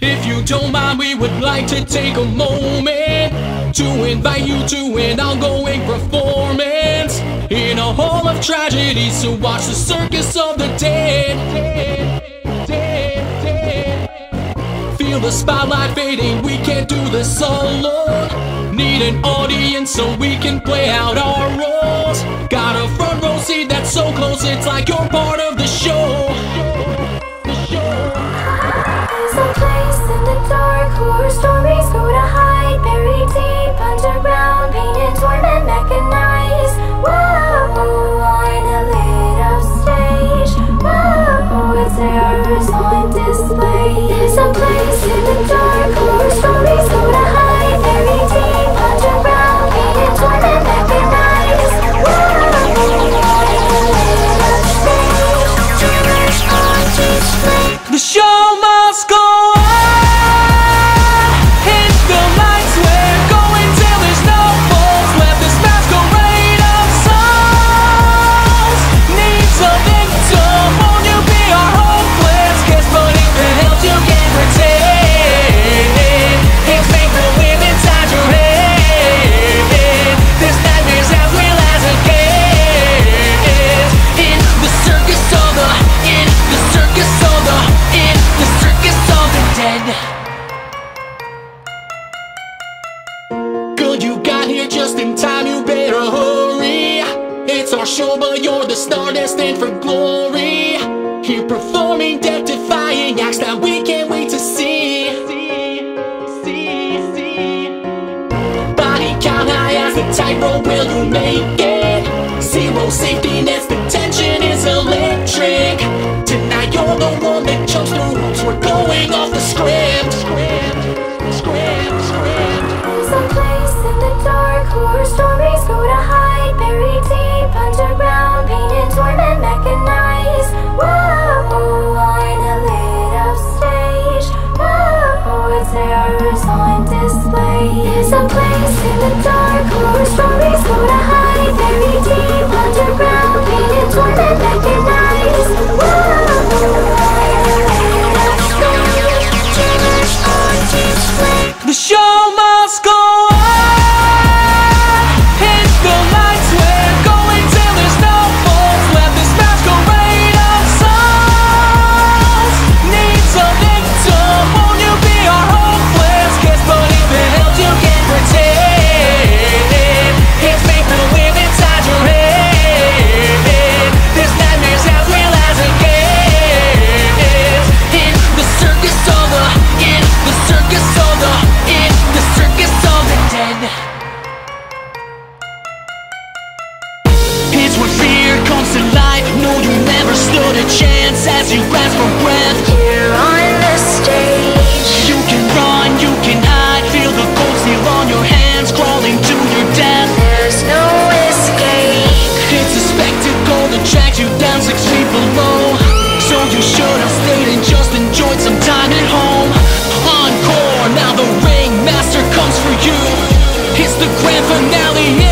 If you don't mind, we would like to take a moment to invite you to an ongoing performance in a hall of tragedy. to watch the circus of the dead. Feel the spotlight fading, we can't do this alone. Need an audience so we can play out our roles. Got a front row seat that's so close, it's like you're part of you got here just in time, you better hurry. It's our show, but you're the star destined for glory. Here performing death defying acts that we can't wait to see. Body count high as the tightrope, will you make it? Zero safety nets, the tension is electric. Tonight you're the one that jumps the ropes, we're going off circus the, in the circus of the dead. It's when fear comes to life. No, you never stood a chance as you grasp for breath. Here on the stage. You can run, you can hide. Feel the cold steel on your hands, crawling to your death. There's no escape. It's a spectacle that drags you down six feet below. So you should have stayed and just enjoyed some time at home. Encore, now the ringmaster comes for you. It's the grand finale.